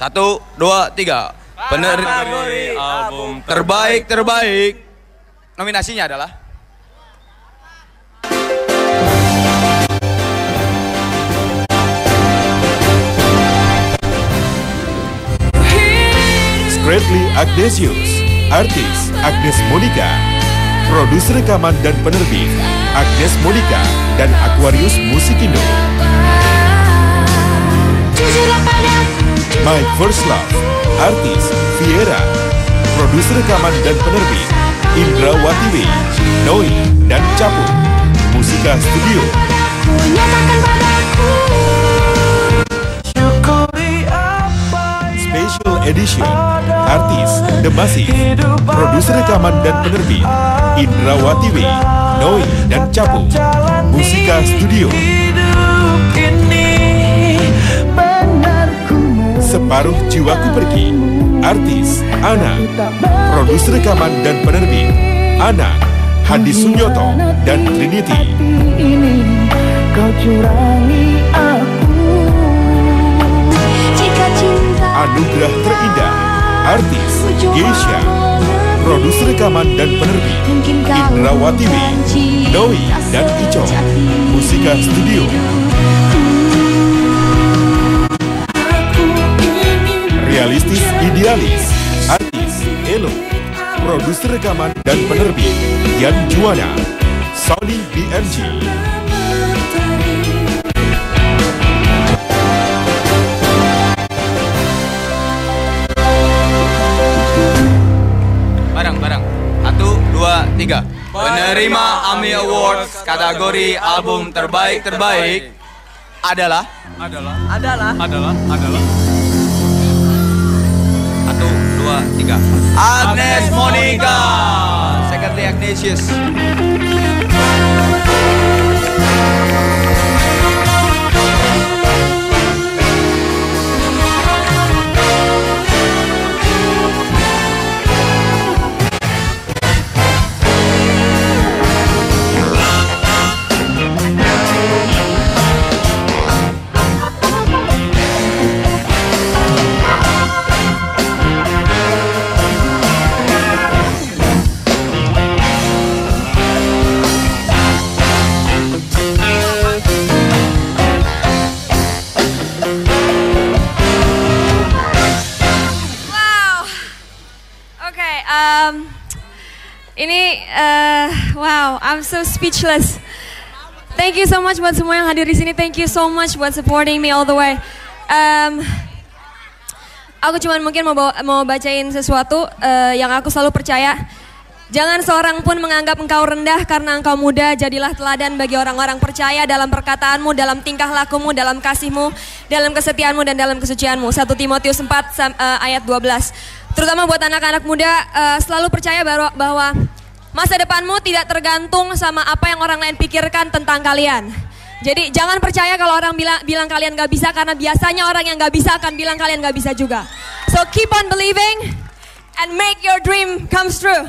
Satu, dua, tiga. Pener Kategori album terbaik terbaik. Nominasinya adalah Scratly Agnesius, artis Agnes Monica, produser rekaman dan penerbit Agnes Monica dan Aquarius Musikindo. My First Love, artis Viera, produser rekaman dan penerbit Indra Watiwe, Noi dan Capu, Musika Studio. Special Edition, artis The Massive, produser rekaman dan penerbit Indra Watiwe, Noi dan Capu, Musika Studio. Separuh Jiwaku Pergi, artis Ana, produser rekaman dan penerbit Ana, Hadi Sunyoto dan Trinity. Anugerah Terindah, artis Geisha, produser rekaman dan penerbit Indra Watiwi, Noi dan Ico, Musika Studio. Produser rekaman dan penerbit Yan Juwana, Sony BMG. bareng. Satu, dua, tiga. Penerima AMI Awards kategori album terbaik terbaik adalah adalah Adalah. adalah adalah dua, tiga. Agnes Monica, Secondly Agnesius. Ini uh, wow, I'm so speechless. Thank you so much buat semua yang hadir di sini. Thank you so much buat supporting me all the way. Um, aku cuman mungkin mau bawa- mau bacain sesuatu uh, yang aku selalu percaya. Jangan seorang pun menganggap engkau rendah karena engkau muda. Jadilah teladan bagi orang-orang percaya dalam perkataanmu, dalam tingkah lakumu, dalam kasihmu, dalam kesetiaanmu, dan dalam kesucianmu. 1 Timotius 4 sam- eh, ayat 12. Terutama buat anak-anak muda, eh, selalu percaya bahwa, bahwa masa depanmu tidak tergantung sama apa yang orang lain pikirkan tentang kalian. Jadi jangan percaya kalau orang bilang, bilang kalian gak bisa karena biasanya orang yang gak bisa akan bilang kalian gak bisa juga. So keep on believing and make your dream comes true.